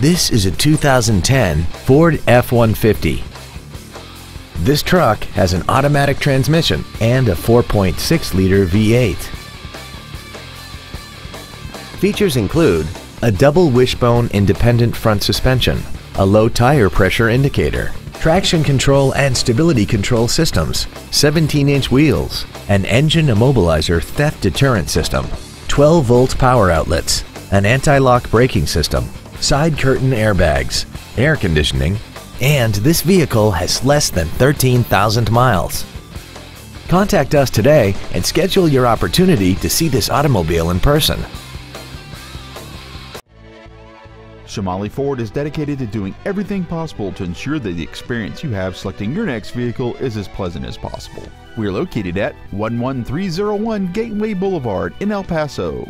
This is a 2010 Ford F-150. This truck has an automatic transmission and a 4.6-liter V8. Features include a double wishbone independent front suspension, a low tire pressure indicator, traction control and stability control systems, 17-inch wheels, an engine immobilizer theft deterrent system, 12-volt power outlets, an anti-lock braking system, side curtain airbags, air conditioning, and this vehicle has less than 13,000 miles. Contact us today and schedule your opportunity to see this automobile in person. Shamaley Ford is dedicated to doing everything possible to ensure that the experience you have selecting your next vehicle is as pleasant as possible. We are located at 11301 Gateway Boulevard in El Paso.